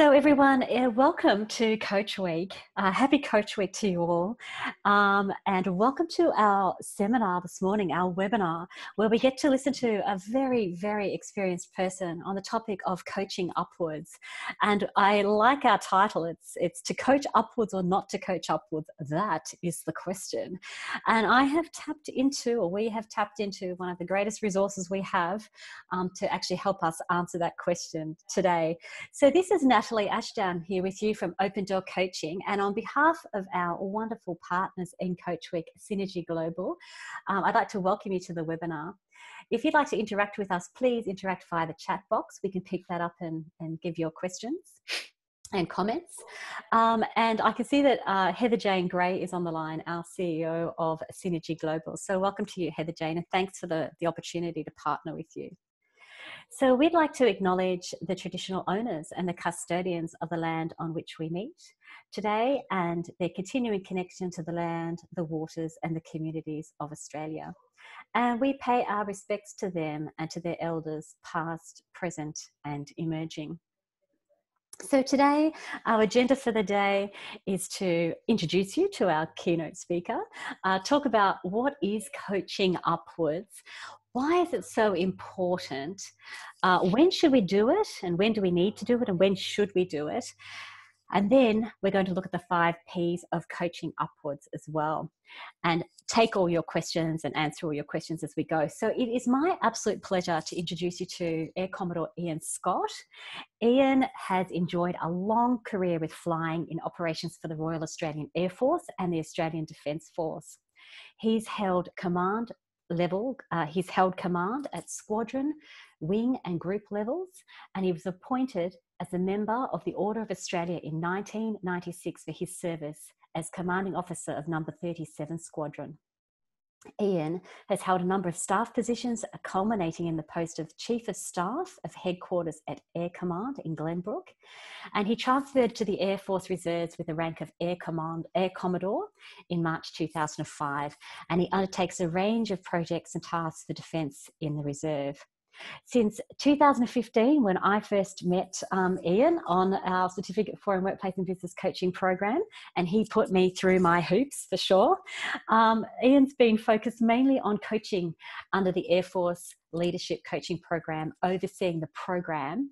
So, everyone, uh, welcome to Coach Week. Uh, happy Coach Week to you all. Um, and welcome to our seminar this morning, our webinar, where we get to listen to a very, very experienced person on the topic of coaching upwards. And I like our title it's, it's to coach upwards or not to coach upwards. That is the question. And I have tapped into, or we have tapped into, one of the greatest resources we have um, to actually help us answer that question today. So, this is Natalie Ashdown here with you from Open Door Coaching. And on behalf of our wonderful partners in Coach Week, Synergy Global, um, I'd like to welcome you to the webinar. If you'd like to interact with us, please interact via the chat box. We can pick that up and, and give your questions and comments. Um, and I can see that uh, Heather Jane Gray is on the line, our CEO of Synergy Global. So welcome to you, Heather Jane, and thanks for the, the opportunity to partner with you. So we'd like to acknowledge the traditional owners and the custodians of the land on which we meet today and their continuing connection to the land, the waters, and the communities of Australia. And we pay our respects to them and to their elders, past, present, and emerging. So, today, our agenda for the day is to introduce you to our keynote speaker, uh, talk about what is coaching upwards, why is it so important? Uh, when should we do it? And when do we need to do it? And when should we do it? And then we're going to look at the five P's of coaching upwards as well and take all your questions and answer all your questions as we go. So it is my absolute pleasure to introduce you to Air Commodore Ian Scott. Ian has enjoyed a long career with flying in operations for the Royal Australian Air Force and the Australian Defence Force. He's held command level. Uh, he's held command at squadron, wing, and group levels, and he was appointed as a member of the Order of Australia in 1996 for his service as commanding officer of Number 37 Squadron. Ian has held a number of staff positions, uh, culminating in the post of Chief of Staff of Headquarters at Air Command in Glenbrook. And he transferred to the Air Force Reserves with the rank of Air Command Air Commodore in March 2005. And he undertakes a range of projects and tasks for defence in the reserve. Since 2015, when I first met um, Ian on our Certificate for and Workplace and Business Coaching program, and he put me through my hoops for sure, um, Ian's been focused mainly on coaching under the Air Force Leadership Coaching Program, overseeing the program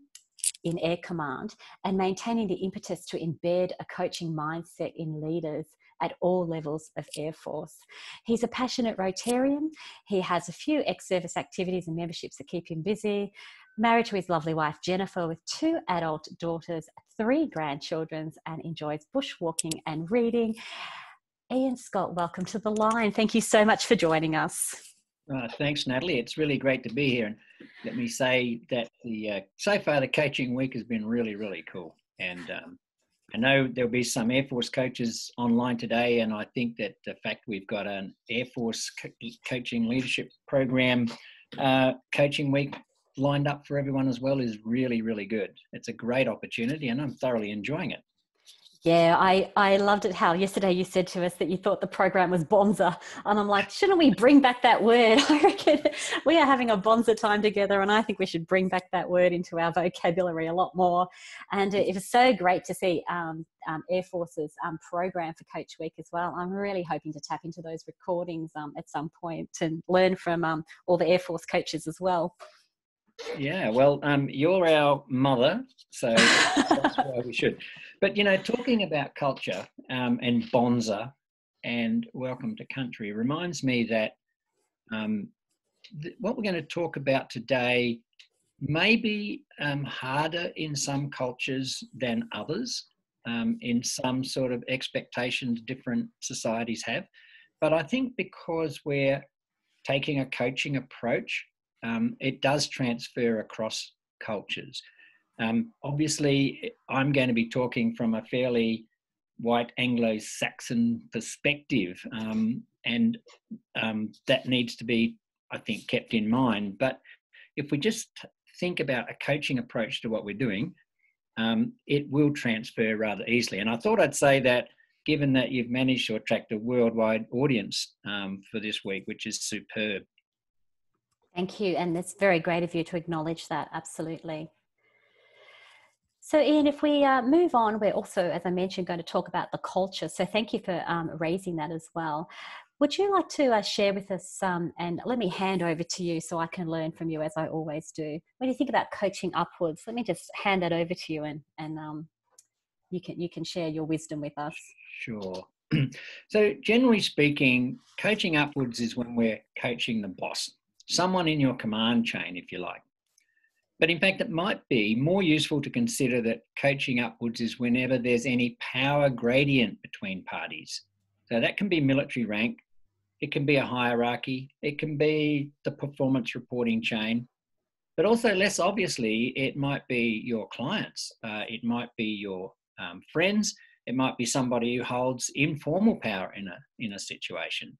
in Air Command and maintaining the impetus to embed a coaching mindset in leaders at all levels of Air Force. He's a passionate Rotarian. He has a few ex service activities and memberships that keep him busy. Married to his lovely wife Jennifer, with two adult daughters, three grandchildren, and enjoys bushwalking and reading. Ian Scott, welcome to the line. Thank you so much for joining us. Uh, thanks, Natalie. It's really great to be here. And let me say that the uh, so far the coaching week has been really, really cool. And um, I know there'll be some Air Force coaches online today, and I think that the fact we've got an Air Force co- coaching leadership program uh, coaching week lined up for everyone as well is really, really good. It's a great opportunity, and I'm thoroughly enjoying it. Yeah, I, I loved it how yesterday you said to us that you thought the program was bonza. And I'm like, shouldn't we bring back that word? I reckon we are having a bonza time together, and I think we should bring back that word into our vocabulary a lot more. And it was so great to see um, um, Air Force's um, program for Coach Week as well. I'm really hoping to tap into those recordings um, at some point and learn from um, all the Air Force coaches as well. Yeah, well, um, you're our mother, so that's why we should. But you know, talking about culture um, and Bonza and welcome to country reminds me that um, th- what we're going to talk about today may be um, harder in some cultures than others, um, in some sort of expectations different societies have. But I think because we're taking a coaching approach, um, it does transfer across cultures. Um, obviously, I'm going to be talking from a fairly white Anglo Saxon perspective, um, and um, that needs to be, I think, kept in mind. But if we just think about a coaching approach to what we're doing, um, it will transfer rather easily. And I thought I'd say that given that you've managed to attract a worldwide audience um, for this week, which is superb. Thank you. And it's very great of you to acknowledge that. Absolutely. So, Ian, if we uh, move on, we're also, as I mentioned, going to talk about the culture. So, thank you for um, raising that as well. Would you like to uh, share with us, um, and let me hand over to you so I can learn from you as I always do. When you think about coaching upwards, let me just hand that over to you, and and um, you can you can share your wisdom with us. Sure. so, generally speaking, coaching upwards is when we're coaching the boss, someone in your command chain, if you like. But in fact, it might be more useful to consider that coaching upwards is whenever there's any power gradient between parties. So that can be military rank, it can be a hierarchy, it can be the performance reporting chain, but also less obviously, it might be your clients, uh, it might be your um, friends, it might be somebody who holds informal power in a in a situation.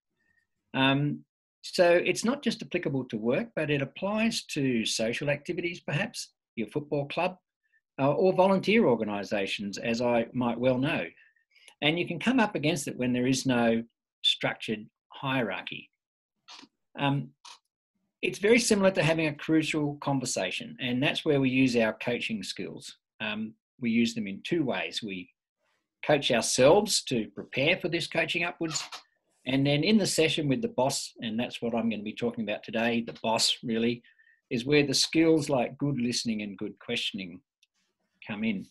Um, so it's not just applicable to work, but it applies to social activities, perhaps your football club, uh, or volunteer organisations, as I might well know. And you can come up against it when there is no structured hierarchy. Um, it's very similar to having a crucial conversation, and that's where we use our coaching skills. Um, we use them in two ways. We coach ourselves to prepare for this coaching upwards, and then in the session with the boss, and that's what I'm going to be talking about today, the boss really, is where the skills like good listening and good questioning come in.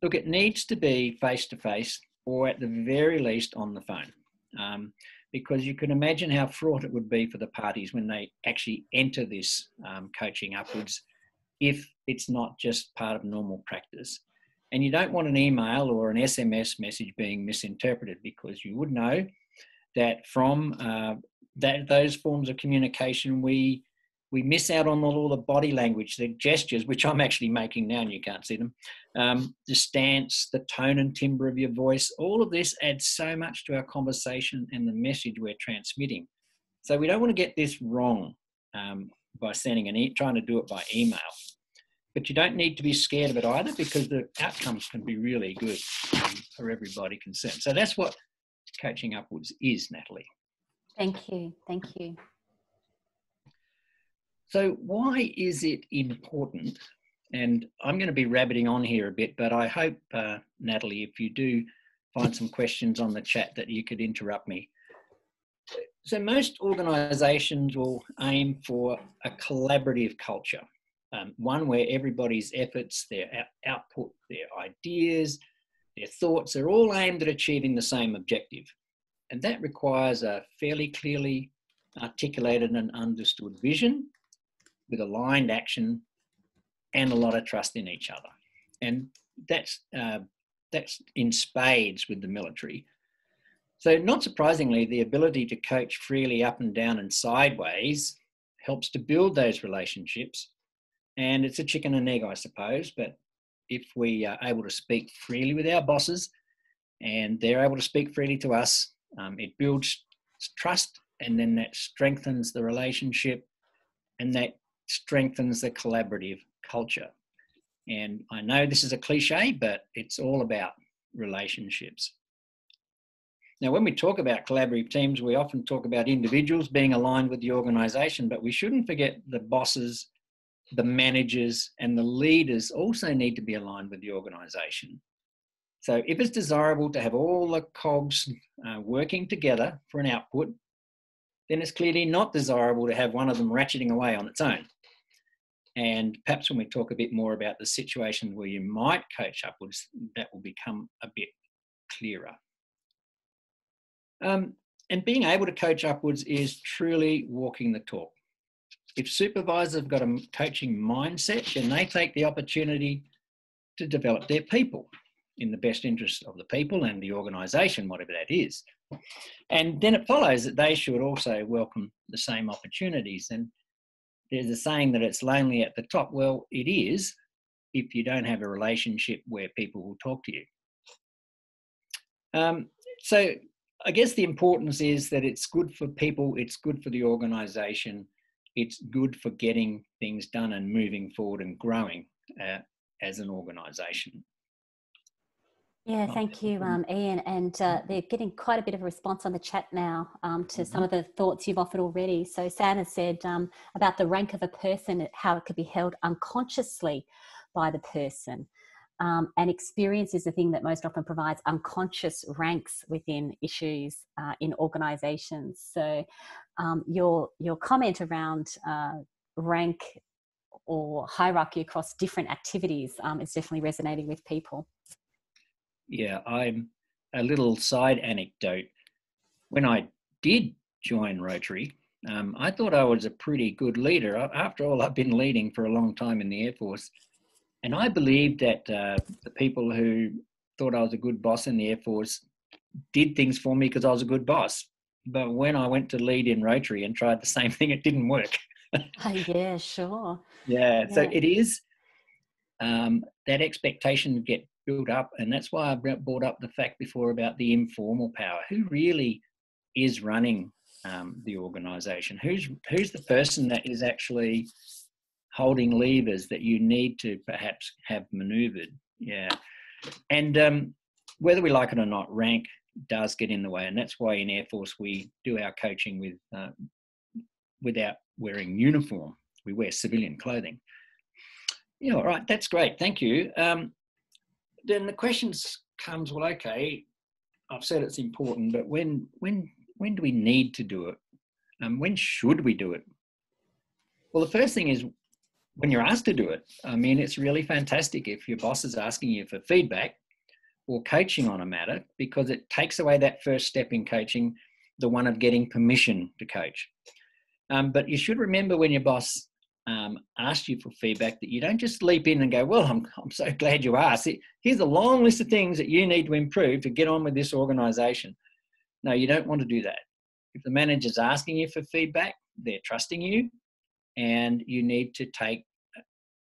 Look, it needs to be face to face or at the very least on the phone. Um, because you can imagine how fraught it would be for the parties when they actually enter this um, coaching upwards if it's not just part of normal practice. And you don't want an email or an SMS message being misinterpreted because you would know that from uh, that those forms of communication we we miss out on all the body language, the gestures, which I'm actually making now and you can't see them, um, the stance, the tone and timbre of your voice, all of this adds so much to our conversation and the message we're transmitting. So we don't want to get this wrong um, by sending an e- trying to do it by email. But you don't need to be scared of it either because the outcomes can be really good um, for everybody concerned. So that's what coaching upwards is, Natalie. Thank you. Thank you. So, why is it important? And I'm going to be rabbiting on here a bit, but I hope, uh, Natalie, if you do find some questions on the chat, that you could interrupt me. So, most organizations will aim for a collaborative culture, um, one where everybody's efforts, their output, their ideas, their thoughts are all aimed at achieving the same objective. And that requires a fairly clearly articulated and understood vision with aligned action and a lot of trust in each other. And that's, uh, that's in spades with the military. So, not surprisingly, the ability to coach freely up and down and sideways helps to build those relationships. And it's a chicken and egg, I suppose. But if we are able to speak freely with our bosses and they're able to speak freely to us, um, it builds trust and then that strengthens the relationship and that strengthens the collaborative culture. And I know this is a cliche, but it's all about relationships. Now, when we talk about collaborative teams, we often talk about individuals being aligned with the organization, but we shouldn't forget the bosses, the managers, and the leaders also need to be aligned with the organization. So, if it's desirable to have all the cogs uh, working together for an output, then it's clearly not desirable to have one of them ratcheting away on its own. And perhaps when we talk a bit more about the situation where you might coach upwards, that will become a bit clearer. Um, and being able to coach upwards is truly walking the talk. If supervisors have got a coaching mindset, then they take the opportunity to develop their people in the best interest of the people and the organisation, whatever that is. And then it follows that they should also welcome the same opportunities. And there's a saying that it's lonely at the top. Well, it is if you don't have a relationship where people will talk to you. Um, so I guess the importance is that it's good for people, it's good for the organisation, it's good for getting things done and moving forward and growing uh, as an organisation. Yeah, thank you, um, Ian. And uh, they're getting quite a bit of a response on the chat now um, to mm-hmm. some of the thoughts you've offered already. So, Sam has said um, about the rank of a person, how it could be held unconsciously by the person. Um, and experience is the thing that most often provides unconscious ranks within issues uh, in organizations. So, um, your, your comment around uh, rank or hierarchy across different activities um, is definitely resonating with people. Yeah, I'm a little side anecdote. When I did join Rotary, um, I thought I was a pretty good leader. After all, I've been leading for a long time in the Air Force. And I believed that uh, the people who thought I was a good boss in the Air Force did things for me because I was a good boss. But when I went to lead in Rotary and tried the same thing, it didn't work. oh, yeah, sure. Yeah, yeah, so it is um, that expectation get built up, and that's why I brought up the fact before about the informal power. Who really is running um, the organisation? Who's who's the person that is actually holding levers that you need to perhaps have manoeuvred? Yeah, and um, whether we like it or not, rank does get in the way, and that's why in Air Force we do our coaching with uh, without wearing uniform. We wear civilian clothing. Yeah, all right, that's great. Thank you. Um, then the questions comes, well, okay, I've said it's important, but when when when do we need to do it? Um, when should we do it? Well, the first thing is when you're asked to do it. I mean, it's really fantastic if your boss is asking you for feedback or coaching on a matter because it takes away that first step in coaching, the one of getting permission to coach. Um, but you should remember when your boss um, asks you for feedback that you don't just leap in and go, Well, I'm, I'm so glad you asked. Here's a long list of things that you need to improve to get on with this organization. No, you don't want to do that. If the manager's asking you for feedback, they're trusting you, and you need to take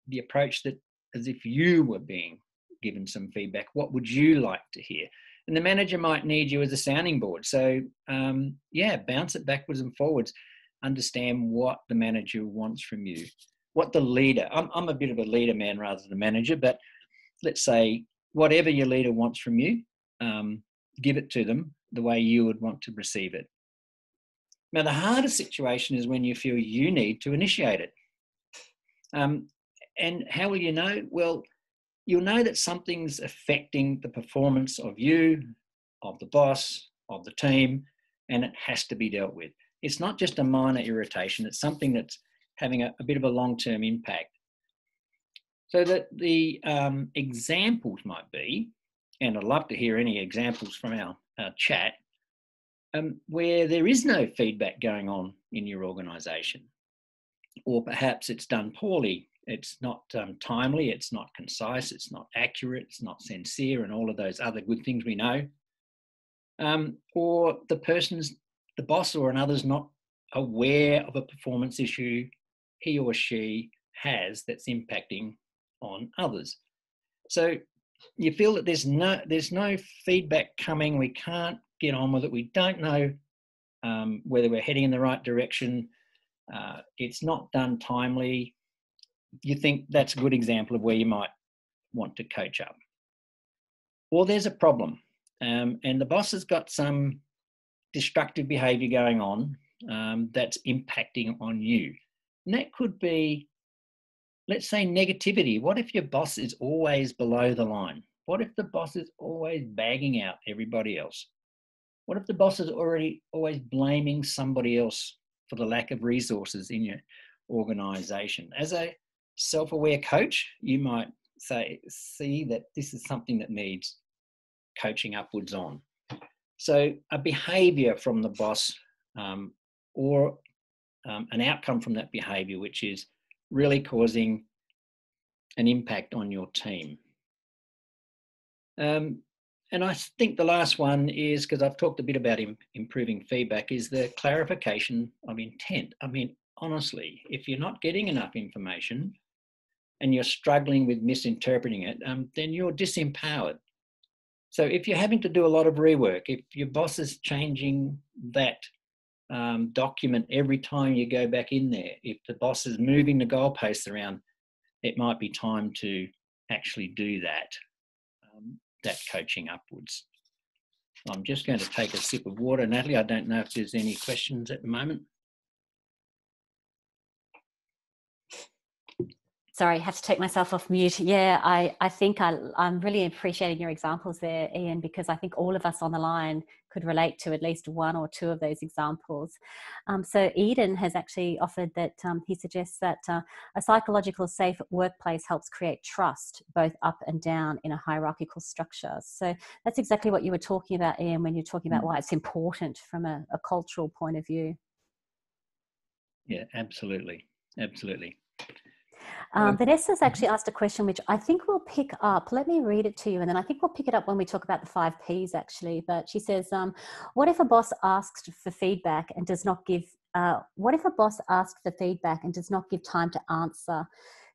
the approach that as if you were being given some feedback. What would you like to hear? And the manager might need you as a sounding board. So, um, yeah, bounce it backwards and forwards understand what the manager wants from you, what the leader, I'm, I'm a bit of a leader man rather than a manager, but let's say whatever your leader wants from you, um, give it to them the way you would want to receive it. Now, the hardest situation is when you feel you need to initiate it. Um, and how will you know? Well, you'll know that something's affecting the performance of you, of the boss, of the team, and it has to be dealt with it's not just a minor irritation, it's something that's having a, a bit of a long term impact. So that the um, examples might be, and I'd love to hear any examples from our, our chat, um, where there is no feedback going on in your organisation, or perhaps it's done poorly. It's not um, timely, it's not concise, it's not accurate, it's not sincere, and all of those other good things we know. Um, or the person's the boss or another's not aware of a performance issue he or she has that's impacting on others. So you feel that there's no there's no feedback coming. We can't get on with it. We don't know um, whether we're heading in the right direction. Uh, it's not done timely. You think that's a good example of where you might want to coach up. Or there's a problem, um, and the boss has got some destructive behavior going on um, that's impacting on you. And that could be, let's say, negativity. What if your boss is always below the line? What if the boss is always bagging out everybody else? What if the boss is already always blaming somebody else for the lack of resources in your organization? As a self aware coach, you might say, see that this is something that needs coaching upwards on. So a behavior from the boss um, or um, an outcome from that behavior, which is really causing an impact on your team. Um, and I think the last one is because I've talked a bit about Im- improving feedback is the clarification of intent. I mean, honestly, if you're not getting enough information and you're struggling with misinterpreting it, um, then you're disempowered. So if you're having to do a lot of rework, if your boss is changing that um, document every time you go back in there, if the boss is moving the goalposts around, it might be time to actually do that. Um, that coaching upwards. I'm just going to take a sip of water. Natalie, I don't know if there's any questions at the moment. Sorry, I have to take myself off mute. Yeah, I, I think I, I'm really appreciating your examples there, Ian, because I think all of us on the line could relate to at least one or two of those examples. Um, so Eden has actually offered that um, he suggests that uh, a psychological safe workplace helps create trust both up and down in a hierarchical structure. So that's exactly what you were talking about, Ian, when you're talking about mm. why it's important from a, a cultural point of view. Yeah, absolutely, absolutely. Um, Vanessa's actually asked a question which I think we'll pick up. Let me read it to you, and then I think we'll pick it up when we talk about the five P's actually. But she says, um, What if a boss asks for feedback and does not give? Uh, what if a boss asks for feedback and does not give time to answer?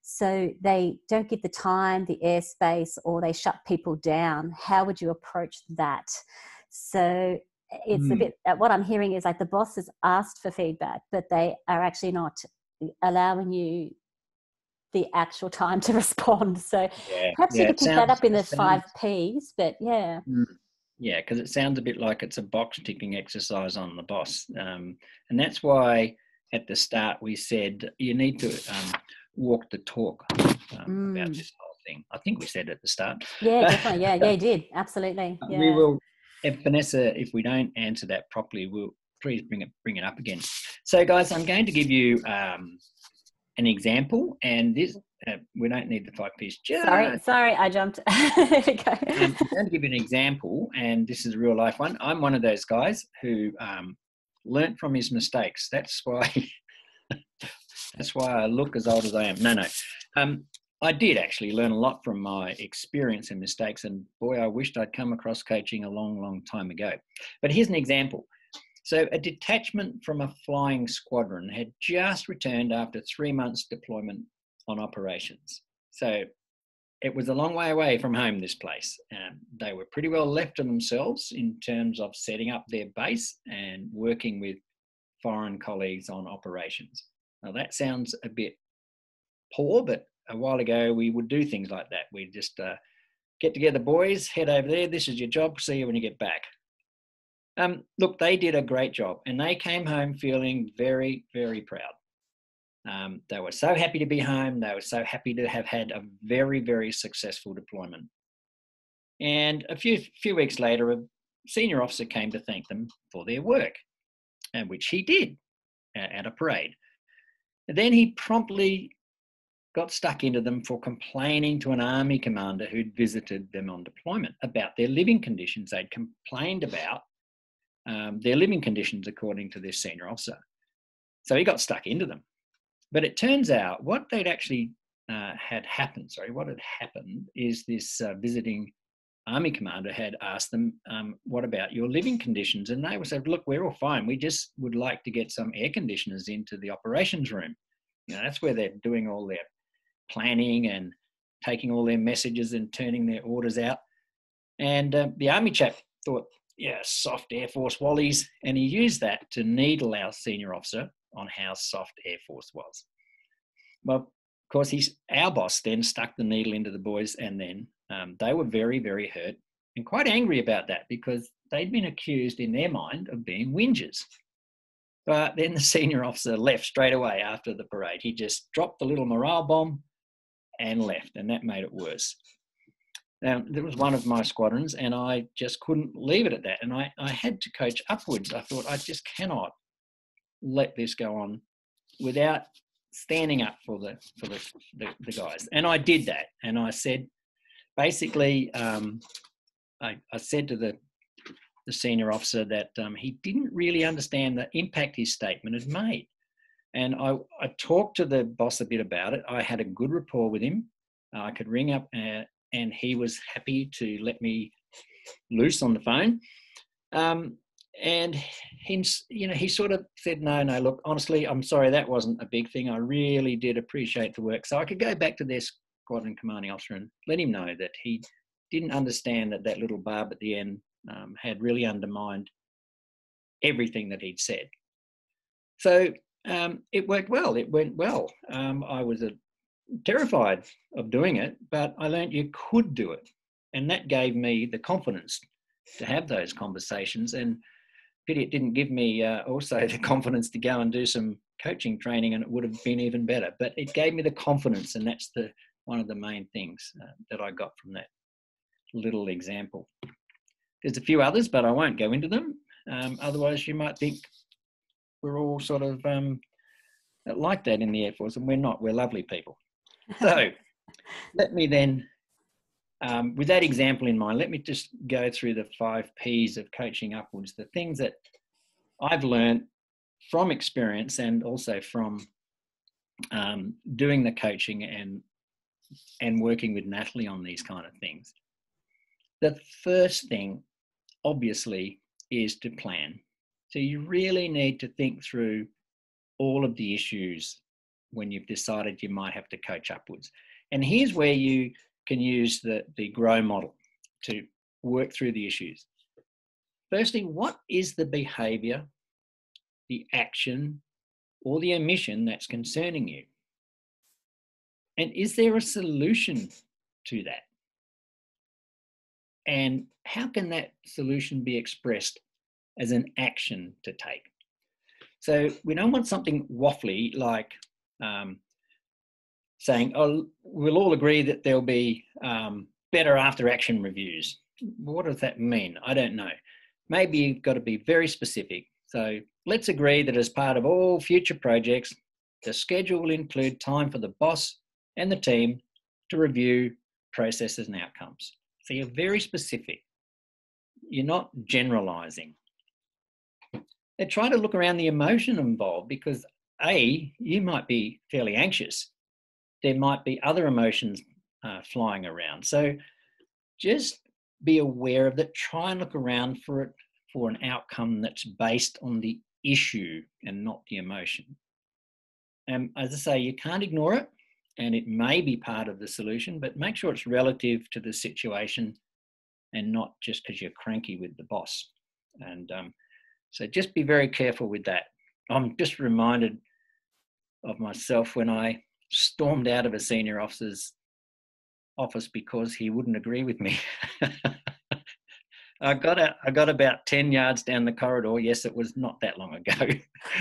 So they don't give the time, the airspace, or they shut people down. How would you approach that? So it's mm. a hmm. bit, uh, what I'm hearing is like the boss has asked for feedback, but they are actually not allowing you the actual time to respond. So yeah, perhaps yeah, you could pick sounds, that up in the sounds, five P's, but yeah. Mm, yeah, because it sounds a bit like it's a box ticking exercise on the boss. Um, and that's why at the start we said you need to um, walk the talk um, mm. about this whole thing. I think we said at the start. Yeah, definitely. Yeah, yeah, you did. Absolutely. Yeah. We will, if Vanessa, if we don't answer that properly, we'll please bring it bring it up again. So, guys, I'm going to give you um, an example, and this uh, we don't need the five P's. Sorry, sorry, I jumped. there we go. um, I'm going to give you an example, and this is a real life one. I'm one of those guys who um, learnt from his mistakes. That's why. that's why I look as old as I am. No, no. Um, I did actually learn a lot from my experience and mistakes, and boy, I wished I'd come across coaching a long, long time ago. But here's an example. So, a detachment from a flying squadron had just returned after three months' deployment on operations. So, it was a long way away from home, this place. Um, they were pretty well left to themselves in terms of setting up their base and working with foreign colleagues on operations. Now, that sounds a bit poor, but a while ago we would do things like that. We'd just uh, get together, boys, head over there, this is your job, see you when you get back. Um, look, they did a great job and they came home feeling very, very proud. Um, they were so happy to be home. They were so happy to have had a very, very successful deployment. And a few, few weeks later, a senior officer came to thank them for their work, and which he did at a parade. And then he promptly got stuck into them for complaining to an army commander who'd visited them on deployment about their living conditions they'd complained about um, their living conditions according to this senior officer. So he got stuck into them. But it turns out what they'd actually uh, had happened, sorry, what had happened is this uh, visiting army commander had asked them, um, What about your living conditions? And they were said, Look, we're all fine. We just would like to get some air conditioners into the operations room. You know, that's where they're doing all their planning and taking all their messages and turning their orders out. And uh, the army chap thought, yeah, soft Air Force Wallies, and he used that to needle our senior officer on how soft Air Force was. Well, of course, he's our boss then stuck the needle into the boys, and then um, they were very, very hurt and quite angry about that because they'd been accused in their mind of being whingers. But then the senior officer left straight away after the parade. He just dropped the little morale bomb and left, and that made it worse. Now, that was one of my squadrons, and I just couldn't leave it at that. And I, I had to coach upwards. I thought, I just cannot let this go on without standing up for the for the, the, the guys. And I did that. And I said, basically, um, I, I said to the the senior officer that um, he didn't really understand the impact his statement had made. And I, I talked to the boss a bit about it. I had a good rapport with him. I could ring up uh, and he was happy to let me loose on the phone. Um, and he, you know, he sort of said, "No, no. Look, honestly, I'm sorry. That wasn't a big thing. I really did appreciate the work. So I could go back to their squadron commanding officer and let him know that he didn't understand that that little barb at the end um, had really undermined everything that he'd said. So um, it worked well. It went well. Um, I was a terrified of doing it, but I learned you could do it. And that gave me the confidence to have those conversations. And pity it didn't give me uh, also the confidence to go and do some coaching training, and it would have been even better. But it gave me the confidence, and that's the one of the main things uh, that I got from that little example. There's a few others, but I won't go into them. Um, otherwise, you might think we're all sort of um, like that in the Air Force, and we're not. We're lovely people. So let me then, um, with that example in mind, let me just go through the five P's of coaching upwards, the things that I've learned from experience and also from um, doing the coaching and and working with Natalie on these kind of things. The first thing, obviously, is to plan. So you really need to think through all of the issues when you've decided you might have to coach upwards. And here's where you can use the, the GROW model to work through the issues. Firstly, what is the behavior, the action, or the omission that's concerning you? And is there a solution to that? And how can that solution be expressed as an action to take? So we don't want something waffly like um, saying, oh, we'll all agree that there'll be um, better after action reviews. What does that mean? I don't know. Maybe you've got to be very specific. So let's agree that as part of all future projects, the schedule will include time for the boss and the team to review processes and outcomes. So you're very specific. You're not generalizing. And try to look around the emotion involved because A, you might be fairly anxious there might be other emotions uh, flying around. So just be aware of that. Try and look around for it for an outcome that's based on the issue and not the emotion. And as I say, you can't ignore it, and it may be part of the solution, but make sure it's relative to the situation and not just because you're cranky with the boss. And um, so just be very careful with that. I'm just reminded of myself when I stormed out of a senior officer's office because he wouldn't agree with me. I got I got about 10 yards down the corridor. Yes, it was not that long ago,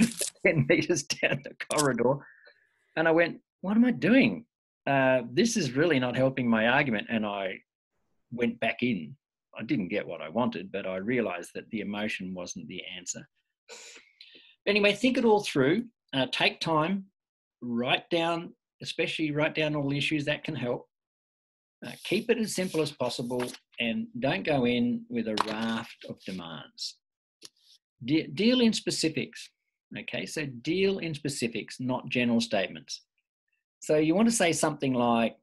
10 meters down the corridor. And I went, What am I doing? Uh, this is really not helping my argument. And I went back in. I didn't get what I wanted, but I realized that the emotion wasn't the answer. Anyway, think it all through. Uh, take time, write down especially write down all the issues that can help. Uh, keep it as simple as possible and don't go in with a raft of demands. De- deal in specifics. Okay, so deal in specifics, not general statements. So you want to say something like,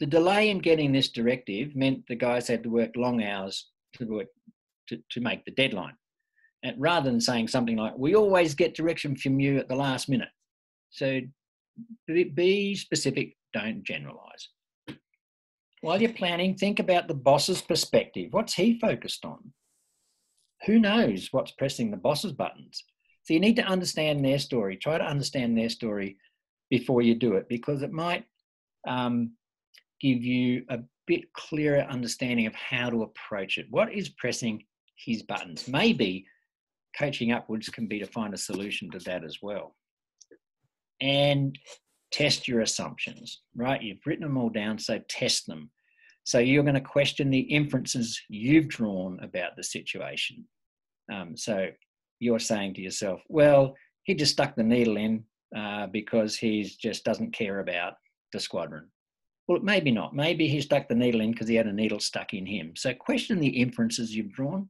the delay in getting this directive meant the guys had to work long hours to work to, to make the deadline. And rather than saying something like, we always get direction from you at the last minute. So be specific, don't generalize. While you're planning, think about the boss's perspective. What's he focused on? Who knows what's pressing the boss's buttons? So you need to understand their story. Try to understand their story before you do it because it might um, give you a bit clearer understanding of how to approach it. What is pressing his buttons? Maybe coaching upwards can be to find a solution to that as well and test your assumptions, right? You've written them all down, so test them. So you're going to question the inferences you've drawn about the situation. Um, so you're saying to yourself, well, he just stuck the needle in uh, because he just doesn't care about the squadron. Well, maybe not. Maybe he stuck the needle in because he had a needle stuck in him. So question the inferences you've drawn.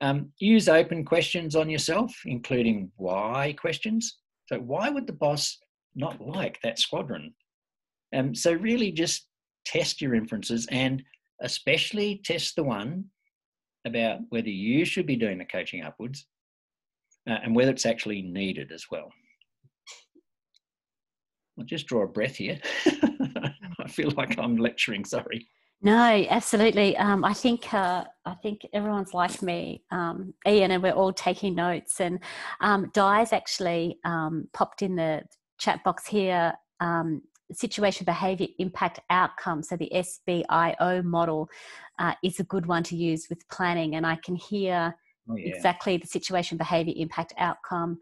Um, use open questions on yourself, including why questions. So why would the boss not like that squadron? Um, so really just test your inferences and especially test the one about whether you should be doing the coaching upwards uh, and whether it's actually needed as well. I'll just draw a breath here. I feel like I'm lecturing, sorry. No, absolutely. Um, I think uh, I think everyone's like me, um, Ian, and we're all taking notes. And um, Di's actually um, popped in the chat box here um, situation behavior impact outcome. So the SBIO model uh, is a good one to use with planning. And I can hear oh, yeah. exactly the situation behavior impact outcome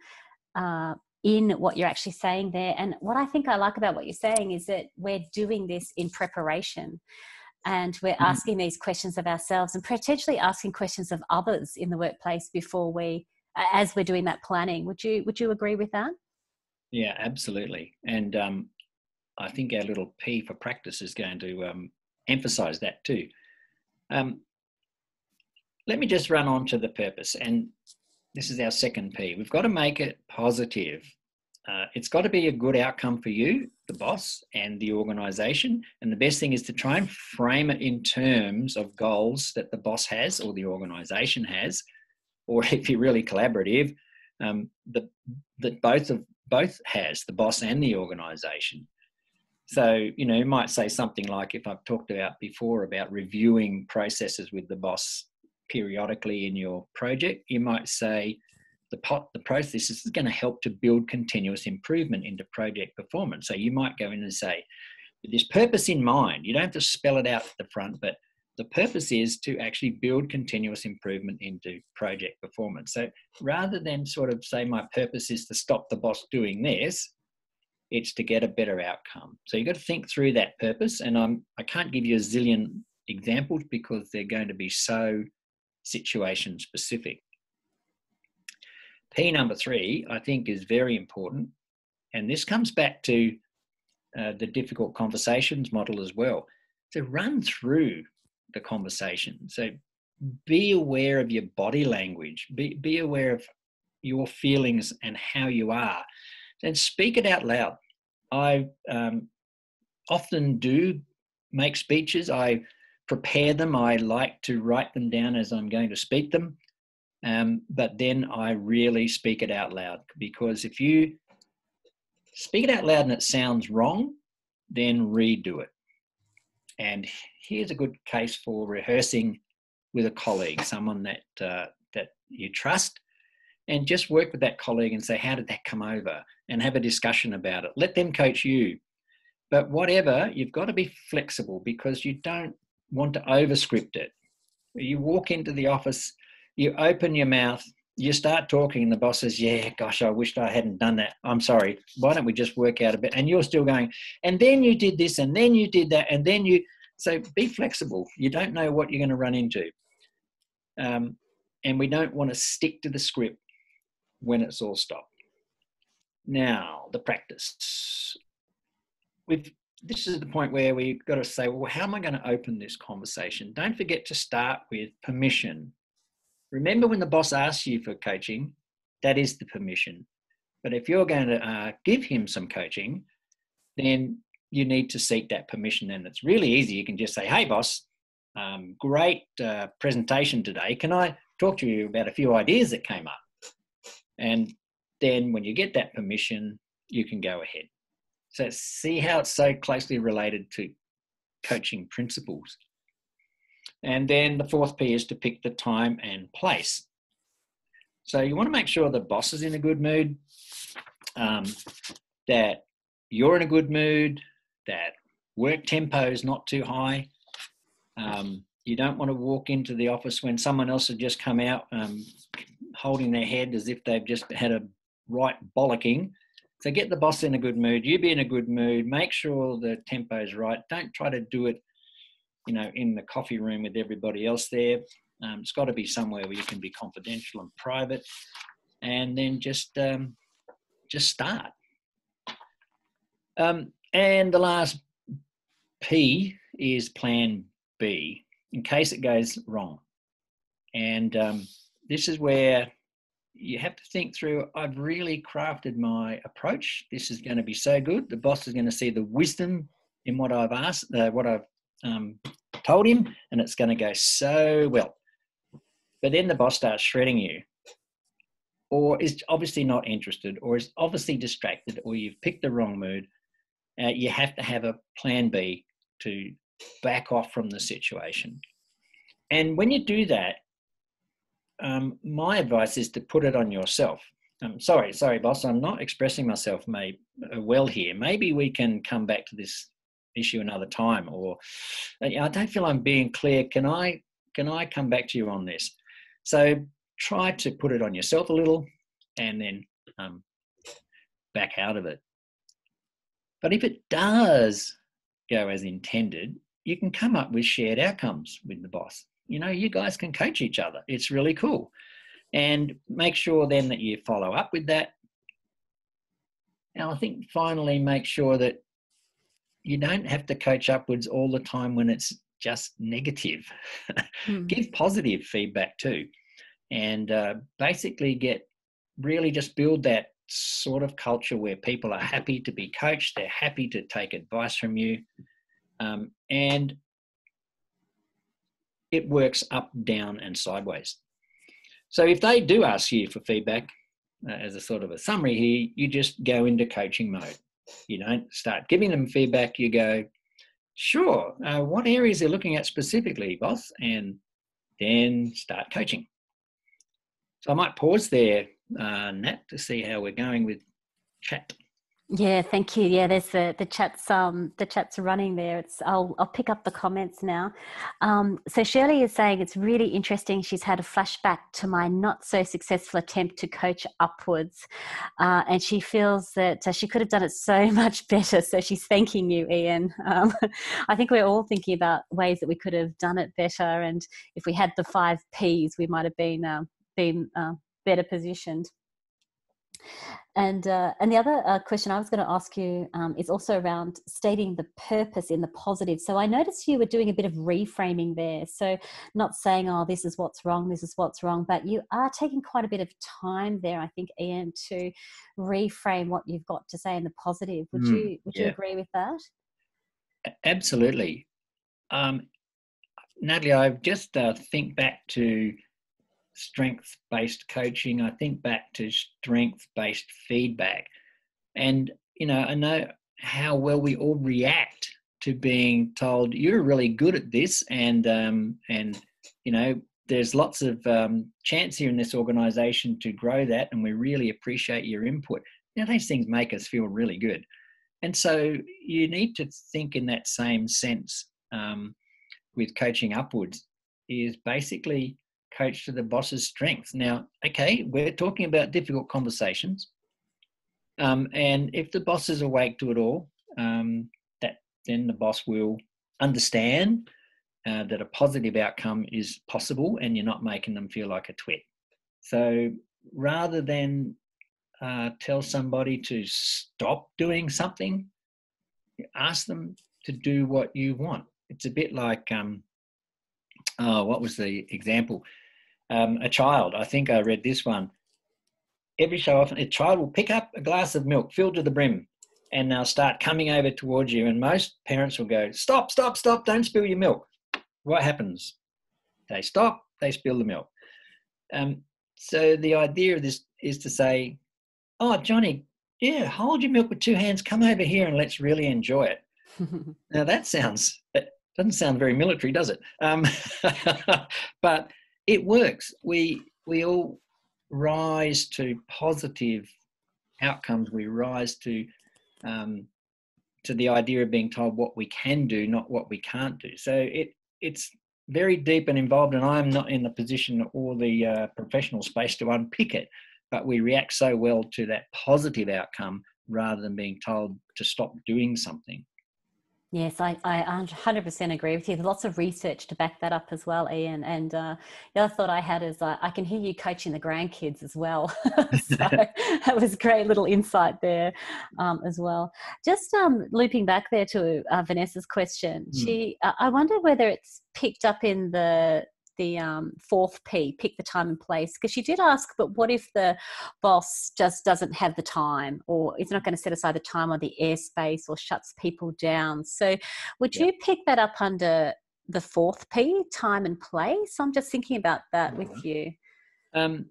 uh, in what you're actually saying there. And what I think I like about what you're saying is that we're doing this in preparation and we're mm-hmm. asking these questions of ourselves and potentially asking questions of others in the workplace before we as we're doing that planning. Would you would you agree with that? Yeah absolutely. And um, i think our little p for practice is going to um, emphasize that too. Um, let me just run on to the purpose and this is our second p. We've got to make it positive uh, it's got to be a good outcome for you, the boss, and the organization. And the best thing is to try and frame it in terms of goals that the boss has or the organization has, or if you're really collaborative, um, that, that both of both has the boss and the organization. So, you know, you might say something like if I've talked about before about reviewing processes with the boss periodically in your project, you might say, the, pot, the process is going to help to build continuous improvement into project performance. So you might go in and say, with this purpose in mind, you don't have to spell it out at the front, but the purpose is to actually build continuous improvement into project performance. So rather than sort of say, my purpose is to stop the boss doing this, it's to get a better outcome. So you've got to think through that purpose. And I'm, I can't give you a zillion examples because they're going to be so situation specific. P number three, I think, is very important. And this comes back to uh, the difficult conversations model as well. To run through the conversation. So be aware of your body language, be, be aware of your feelings and how you are, and speak it out loud. I um, often do make speeches. I prepare them. I like to write them down as I'm going to speak them. Um, but then I really speak it out loud because if you speak it out loud and it sounds wrong, then redo it. And here's a good case for rehearsing with a colleague, someone that uh, that you trust, and just work with that colleague and say, how did that come over? And have a discussion about it. Let them coach you. But whatever, you've got to be flexible because you don't want to overscript it. You walk into the office you open your mouth, you start talking, and the boss says, Yeah, gosh, I wished I hadn't done that. I'm sorry. Why don't we just work out a bit? And you're still going, and then you did this, and then you did that, and then you. So be flexible. You don't know what you're going to run into. Um, and we don't want to stick to the script when it's all stopped. Now, the practice. We've, this is the point where we've got to say, well, how am I going to open this conversation? Don't forget to start with permission Remember when the boss asks you for coaching, that is the permission. But if you're going to uh, give him some coaching, then you need to seek that permission. And it's really easy. You can just say, hey, boss, um, great uh, presentation today. Can I talk to you about a few ideas that came up? And then when you get that permission, you can go ahead. So see how it's so closely related to coaching principles. And then the fourth P is to pick the time and place. So you want to make sure the boss is in a good mood, um, that you're in a good mood, that work tempo is not too high. Um, you don't want to walk into the office when someone else has just come out um, holding their head as if they've just had a right bollocking. So get the boss in a good mood. You be in a good mood. Make sure the tempo is right. Don't try to do it you know, in the coffee room with everybody else there. Um, it's got to be somewhere where you can be confidential and private, and then just um, just start. Um, and the last P is Plan B in case it goes wrong. And um, this is where you have to think through I've really crafted my approach. This is going to be so good. The boss is going to see the wisdom in what I've asked, uh, what I've um, told him, and it's going to go so well. But then the boss starts shredding you, or is obviously not interested, or is obviously distracted, or you've picked the wrong mood. Uh, you have to have a plan B to back off from the situation. And when you do that, um, my advice is to put it on yourself. um, sorry, sorry, boss, I'm not expressing myself may, uh, well here. Maybe we can come back to this issue another time, or uh, I don't feel I'm being clear. Can I can I come back to you on this? So try to put it on yourself a little, and then um, back out of it. But if it does go as intended, you can come up with shared outcomes with the boss. You know, you guys can coach each other. It's really cool. And make sure then that you follow up with that. And I think finally, make sure that you don't have to coach upwards all the time when it's just negative. Mm. Give positive feedback too. And uh, basically get really just build that sort of culture where people are happy to be coached, they're happy to take advice from you, um, and it works up, down, and sideways. So if they do ask you for feedback, uh, as a sort of a summary here, you just go into coaching mode. You don't start giving them feedback. You go, sure, uh, what areas they're looking at specifically, boss, and then start coaching. So I might pause there, uh, Nat, to see how we're going with chat. Yeah, thank you. Yeah, there's the the chats um the chats are running there. It's I'll I'll pick up the comments now. Um, so Shirley is saying it's really interesting. She's had a flashback to my not so successful attempt to coach upwards, uh, and she feels that uh, she could have done it so much better. So she's thanking you, Ian. Um, I think we're all thinking about ways that we could have done it better, and if we had the five P's, we might have been uh, been uh, better positioned. And uh, and the other uh, question I was going to ask you um, is also around stating the purpose in the positive. So I noticed you were doing a bit of reframing there. So not saying, "Oh, this is what's wrong, this is what's wrong," but you are taking quite a bit of time there. I think, Ian, to reframe what you've got to say in the positive. Would mm, you Would yeah. you agree with that? Absolutely, um, Natalie. I've just uh, think back to strength based coaching. I think back to strength based feedback. And, you know, I know how well we all react to being told you're really good at this and um, and you know there's lots of um, chance here in this organization to grow that and we really appreciate your input now these things make us feel really good and so you need to think in that same sense um, with coaching upwards is basically coach to the boss's strength. Now, okay, we're talking about difficult conversations. Um, and if the boss is awake to it all, um, that then the boss will understand uh, that a positive outcome is possible and you're not making them feel like a twit. So rather than uh, tell somebody to stop doing something, ask them to do what you want. It's a bit like, um, oh, what was the example? Um, a child. I think I read this one. Every so often, a child will pick up a glass of milk filled to the brim and they'll start coming over towards you. And most parents will go, Stop, stop, stop, don't spill your milk. What happens? They stop, they spill the milk. Um, so the idea of this is to say, Oh, Johnny, yeah, hold your milk with two hands, come over here and let's really enjoy it. now that sounds, it doesn't sound very military, does it? Um, but it works. We we all rise to positive outcomes. We rise to um, to the idea of being told what we can do, not what we can't do. So it it's very deep and involved, and I'm not in the position or the uh, professional space to unpick it. But we react so well to that positive outcome rather than being told to stop doing something. Yes, I, I 100% agree with you. There's lots of research to back that up as well, Ian. And uh, the other thought I had is uh, I can hear you coaching the grandkids as well. so that was great little insight there um, as well. Just um, looping back there to uh, Vanessa's question, mm. she uh, I wonder whether it's picked up in the the um, fourth P, pick the time and place, because she did ask, but what if the boss just doesn't have the time or is not going to set aside the time or the airspace or shuts people down? So would you pick that up under the fourth P, time and place? I'm just thinking about that with mm-hmm. you. Um,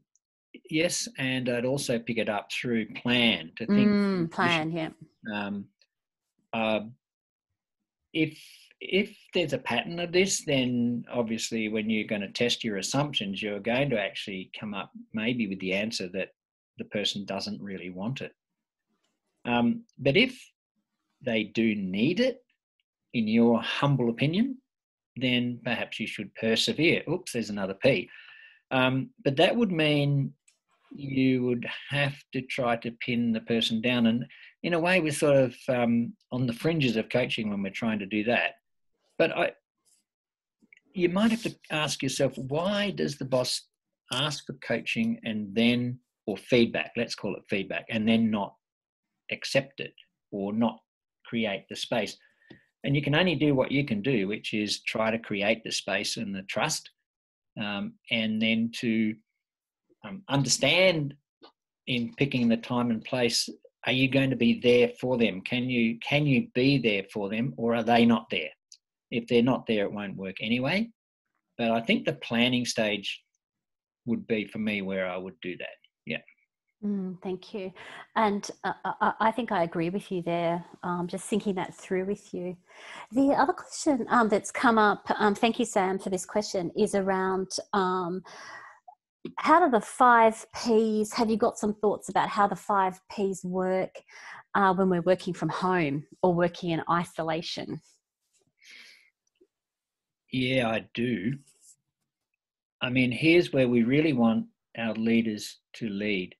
yes, and I'd also pick it up through plan to think. Mm, plan, yeah. Um, uh, if if there's a pattern of this, then obviously when you're going to test your assumptions, you're going to actually come up maybe with the answer that the person doesn't really want it. Um, but if they do need it, in your humble opinion, then perhaps you should persevere. Oops, there's another P. Um, but that would mean you would have to try to pin the person down. And in a way, we're sort of um, on the fringes of coaching when we're trying to do that. But I, you might have to ask yourself, why does the boss ask for coaching and then, or feedback, let's call it feedback, and then not accept it or not create the space? And you can only do what you can do, which is try to create the space and the trust, um, and then to um, understand in picking the time and place. Are you going to be there for them? Can you can you be there for them, or are they not there? If they're not there, it won't work anyway. But I think the planning stage would be for me where I would do that. Yeah. Mm, thank you. And uh, I, uh, uh, I, think I agree with you there, um, just thinking that through with you. The other question um, that's come up, um, thank you, Sam, for this question, is around um, how do the five P's, have you got some thoughts about how the five P's work uh, when we're working from home or working in isolation? Yeah, I do. I mean, here's where we really want our leaders to lead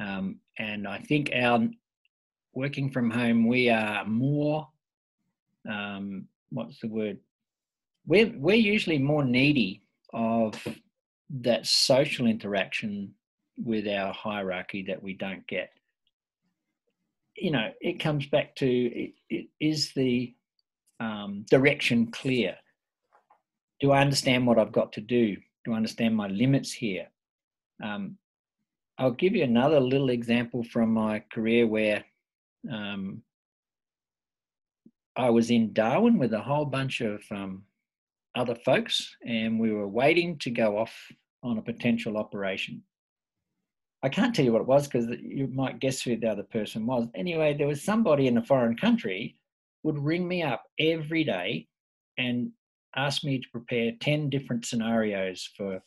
um, and I think our working from home, we are more, um, what's the word? We're, we're usually more needy of that social interaction with our hierarchy that we don't get. You know, it comes back to it, it, is the um, direction clear? Do I understand what I've got to do? Do I understand my limits here? Um, I'll give you another little example from my career where um, I was in Darwin with a whole bunch of um, other folks, and we were waiting to go off on a potential operation. I can't tell you what it was because you might guess who the other person was. Anyway, there was somebody in a foreign country would ring me up every day and ask me to prepare 10 different scenarios for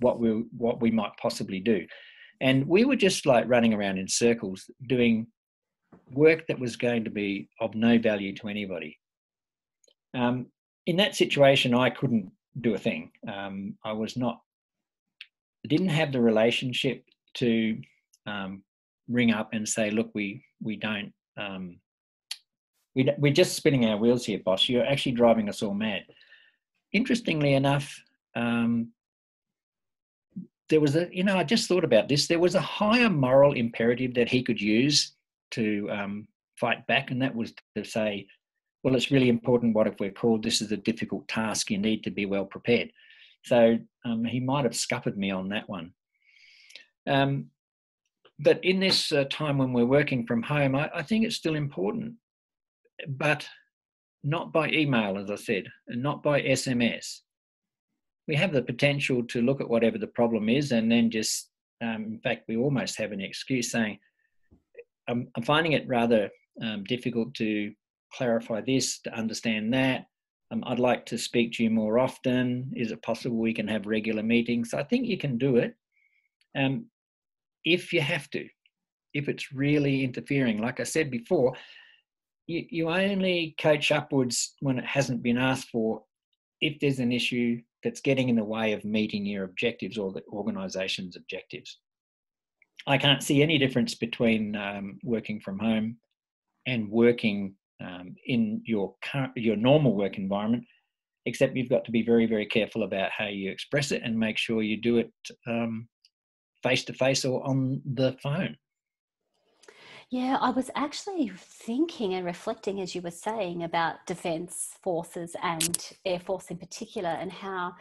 what we what we might possibly do and we were just like running around in circles doing work that was going to be of no value to anybody. Um, in that situation, I couldn't do a thing. Um, I was not, didn't have the relationship to um, ring up and say, look, we, we don't, um, we, we're just spinning our wheels here, boss. You're actually driving us all mad. Interestingly enough, um, there was a, you know, I just thought about this. There was a higher moral imperative that he could use to um, fight back, and that was to say, well, it's really important what if we're called this is a difficult task, you need to be well prepared. So um, he might have scuppered me on that one. Um, but in this uh, time when we're working from home, I, I think it's still important, but not by email, as I said, and not by SMS we have the potential to look at whatever the problem is and then just, um, in fact, we almost have an excuse saying, I'm, I'm finding it rather um, difficult to clarify this, to understand that. Um, I'd like to speak to you more often. Is it possible we can have regular meetings? I think you can do it um, if you have to, if it's really interfering. Like I said before, you, you only coach upwards when it hasn't been asked for if there's an issue that's getting in the way of meeting your objectives or the organization's objectives. I can't see any difference between um, working from home and working um, in your current, your normal work environment, except you've got to be very, very careful about how you express it and make sure you do it face to face or on the phone. Yeah, I was actually thinking and reflecting as you were saying about defense forces and Air Force in particular, and how,